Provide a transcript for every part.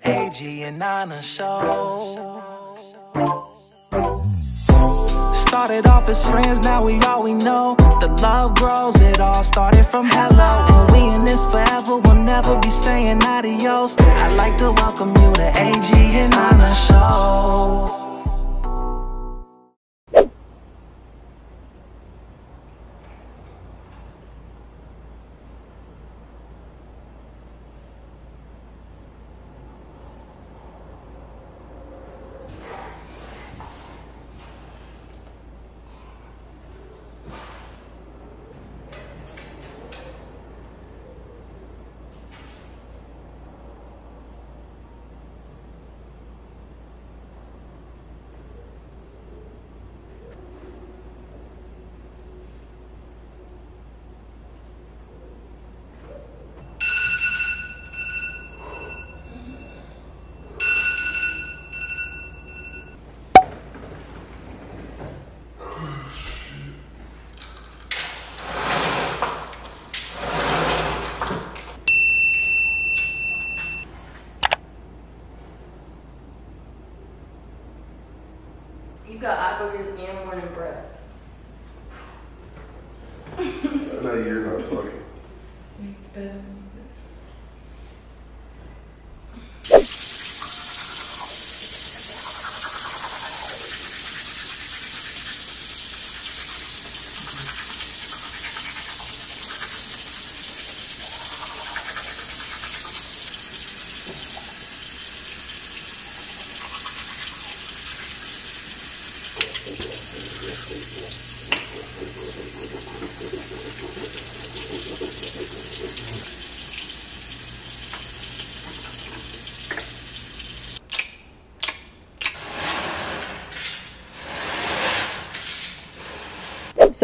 the AG and Ana show. Started off as friends, now we all we know. The love grows, it all started from hello. And we in this forever, we'll never be saying adios. I'd like to welcome you to AG and Ana show. You got eye boogers and morning breath. I know you're not talking.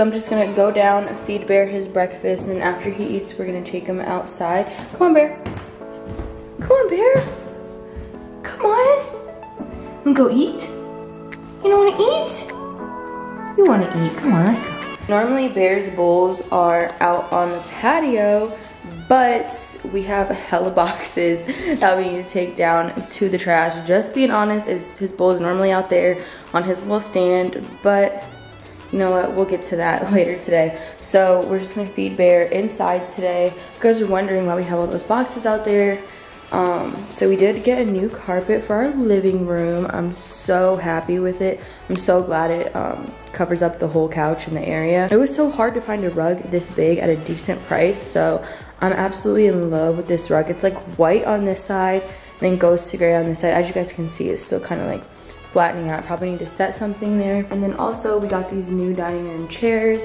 So I'm just gonna go down, feed Bear his breakfast, and then after he eats, we're gonna take him outside. Come on, Bear. Come on, Bear. Come on. Wanna go eat? You don't wanna eat? You wanna eat, come on, let's go. Normally Bear's bowls are out on the patio, but we have a hella boxes that we need to take down to the trash. Just being honest, his bowl is normally out there on his little stand, but you know what, we'll get to that later today. So we're just gonna feed Bear inside today. You guys are wondering why we have all those boxes out there. Um, so we did get a new carpet for our living room. I'm so happy with it. I'm so glad it um, covers up the whole couch in the area. It was so hard to find a rug this big at a decent price. So I'm absolutely in love with this rug. It's like white on this side, then goes to gray on this side. As you guys can see, it's still kind of like flattening out. Probably need to set something there. And then also we got these new dining room chairs.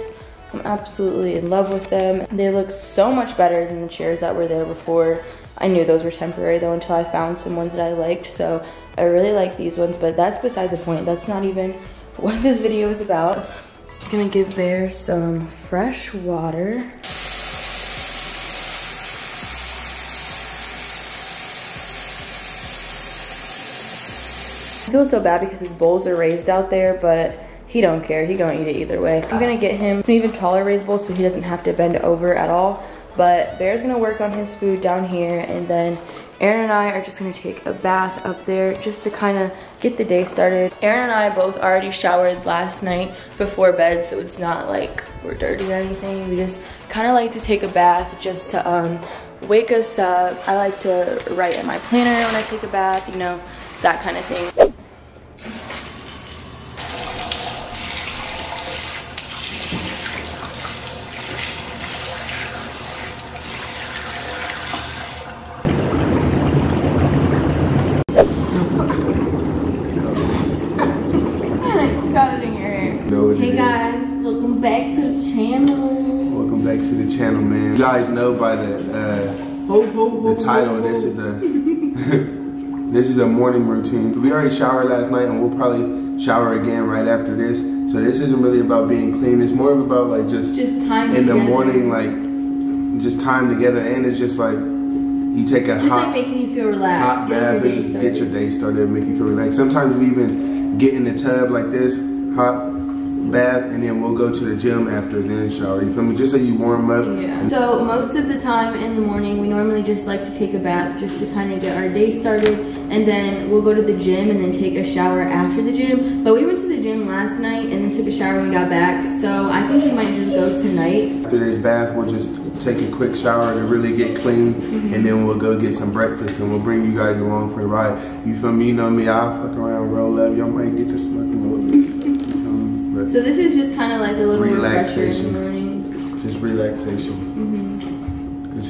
I'm absolutely in love with them. They look so much better than the chairs that were there before. I knew those were temporary though until I found some ones that I liked. So I really like these ones, but that's beside the point. That's not even what this video is about. I'm gonna give Bear some fresh water. I feel so bad because his bowls are raised out there, but he don't care. He gonna eat it either way. I'm gonna get him some even taller raised bowls so he doesn't have to bend over at all. But Bear's gonna work on his food down here and then Aaron and I are just gonna take a bath up there just to kind of get the day started. Aaron and I both already showered last night before bed, so it's not like we're dirty or anything. We just kind of like to take a bath just to um, wake us up. I like to write in my planner when I take a bath, you know, that kind of thing. Got it in your hair. Know what it Hey guys, welcome back to the channel. Welcome back to the channel, man. You guys know by the uh, the title, this is a this is a morning routine. We already showered last night, and we'll probably shower again right after this. So this isn't really about being clean. It's more about like just Just time in the morning, like just time together, and it's just like you take a Just hot like making you feel relaxed. hot bath and just started. get your day started and make you feel relaxed. Sometimes we even get in the tub like this, hot, bath, and then we'll go to the gym after, then shower. You feel me? Just so you warm up. Yeah. So most of the time in the morning, we normally just like to take a bath just to kind of get our day started. And then we'll go to the gym and then take a shower after the gym. But we went to the gym last night and then took a shower when we got back. So I think we might just go tonight. After this bath, we'll just take a quick shower to really get clean, Mm-hmm. and then we'll go get some breakfast, and we'll bring you guys along for a ride. You feel me? You know me, I'll fuck around, roll up. Y'all might get to smoking a little bit. You feel me? But So this is just kind of like a little refresher in the Relaxation. morning. just relaxation. Mm-hmm.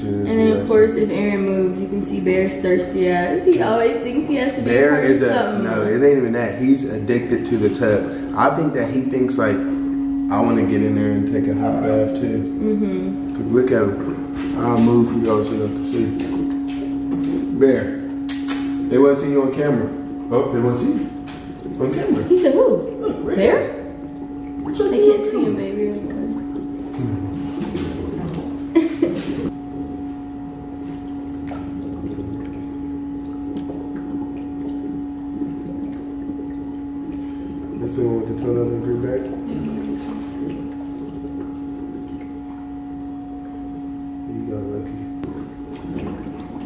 And then of course, if Aaron moves, you can see Bear's thirsty ass. He always thinks he has to be a Bear part is a something. no. It ain't even that. He's addicted to the tub. I think that he thinks like I want to get in there and take a hot bath too. Mm-hmm. Cause look at him. I'll move for y'all so y'all can see. Bear. They want to see you on camera. Oh, they want to see you on camera. He said, "Who? Look, right Bear? There. I can't see him, baby." That's the one with the tone on the green back. You got lucky.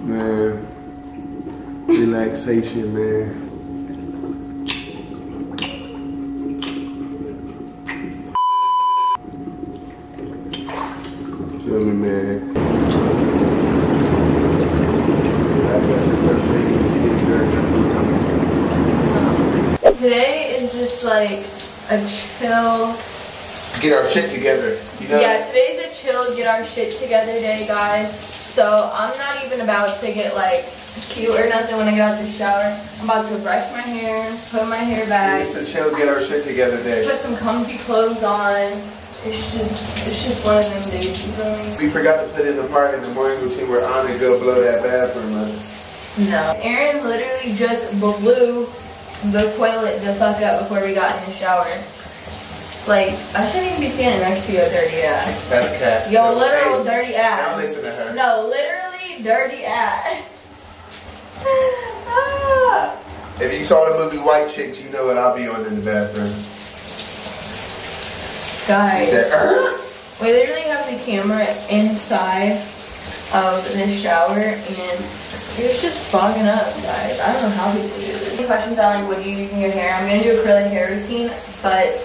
Man, relaxation, man. Feel me, man. Today is just like a chill. Get our shit together. You know? Yeah, today's a chill, get our shit together day, guys. So I'm not even about to get like cute or nothing when I get out the shower. I'm about to brush my hair, put my hair back, It's a chill, get our shit together day. put some comfy clothes on. It's just, it's just one of them days, you feel me? We forgot to put in the part in the morning routine where Ana go blow that bathroom up. No. Aaron literally just blew the toilet the fuck up before we got in the shower. Like, I shouldn't even be standing next to your dirty ass. That's cat. Yo, literal dirty ass. Don't listen to her. No, literally dirty ass. Ah. If you saw the movie White Chicks, you know what I'll be on in the bathroom. Guys, we literally have the camera inside of the shower and it's just fogging up, guys. I don't know how people do this. Any questions on like what you use in your hair? I'm gonna do acrylic hair routine, but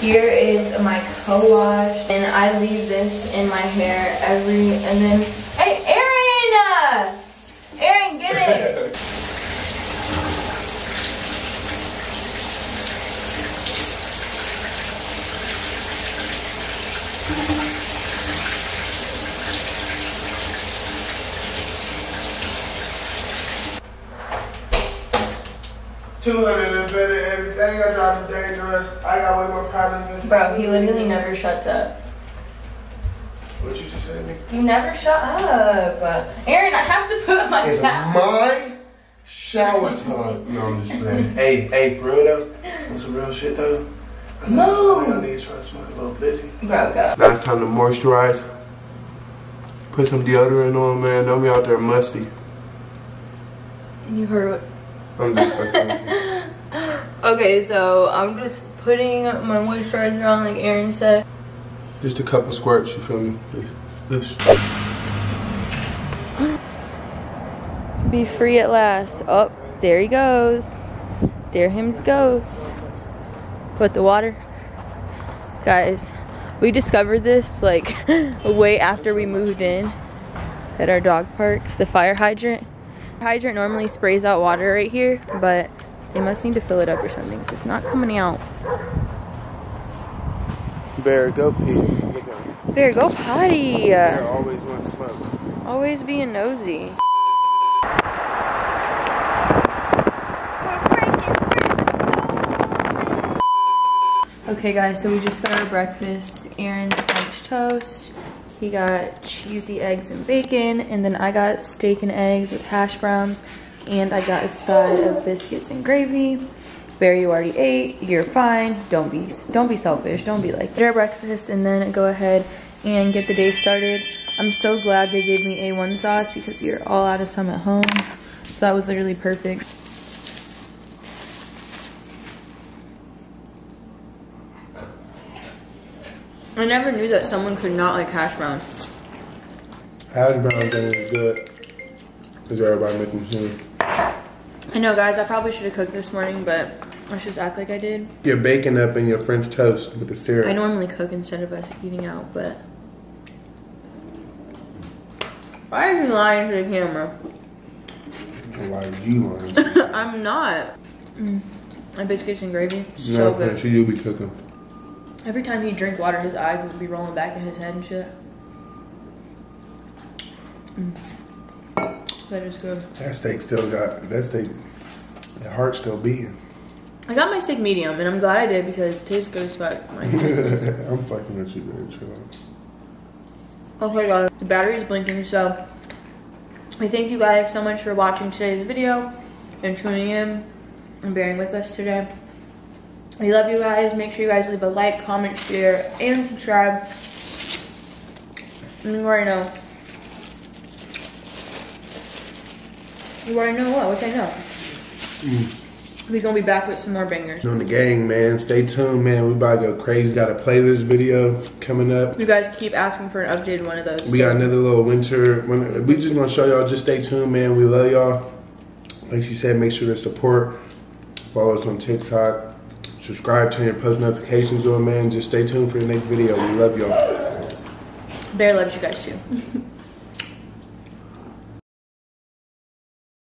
here is my co-wash and I leave this in my hair every, and then, hey, Aaron! Aaron, get it! Two hundred and better everything I drive is dangerous. I got way more problems than Bro, he literally never shuts up. What you just said to me? You never shut up. Aaron, I have to put my It's cap. my shower time. No, I'm just playing. hey, hey, for real though? On some real shit though? I No. I think I need to try to smoke a little busy. Bro, go. Now it's time to moisturize. Put some deodorant on, man. Don't be out there musty. You heard what? I'm just fucking. With you. Okay, so I'm just putting my moisturizer on like Aaron said. Just a couple squirts, you feel me? This. Be free at last. Oh, there he goes. There him goes. What, the water? Guys, we discovered this like way after we moved in at our dog park. The fire hydrant. Hydrant normally sprays out water right here, but they must need to fill it up or something. it's not coming out. Bear, go pee. Look at him. Bear, go potty. Bear always wants smoke. Always being nosy. Okay guys, so we just got our breakfast. Aaron's French toast. He got cheesy eggs and bacon, and then I got steak and eggs with hash browns, and I got a side of biscuits and gravy. Barry, you already ate. You're fine. Don't be don't be selfish. Don't be like. Get our breakfast and then go ahead and get the day started. I'm so glad they gave me A1 sauce because we are all out of some at home. So that was literally perfect. I never knew that someone could not like hash browns. Hash browns ain't good. Cause everybody making sense. I know, guys. I probably should have cooked this morning, but let's just act like I did. Your bacon up in your French toast with the syrup. I normally cook instead of us eating out, but why are you lying to the camera? Why are you lying? I'm not. Mm. My biscuits and gravy, so no, good. sure you'll be cooking. Every time he'd drink water, his eyes would be rolling back in his head and shit. Mm. That is good. That steak still got that steak. The heart still beating. I got my steak medium, and I'm glad I did because it tastes good as fuck. I'm fucking with you, man. Chill out. Oh okay, guys, the battery's blinking, so I thank you guys so much for watching today's video and tuning in and bearing with us today. We love you guys. Make sure you guys leave a like, comment, share, and subscribe. And you already know. You already know what? What I know? We're gonna be back with some more bangers. On the gang, man. Stay tuned, man. We about to go crazy. Got a playlist video coming up. You guys keep asking for an updated one of those. We got another little winter. We just gonna show y'all. Just stay tuned, man. We love y'all. Like she said, make sure to support. Follow us on TikTok. Subscribe, turn your post notifications on, man. Just stay tuned for the next video. We love y'all. Bear loves you guys too.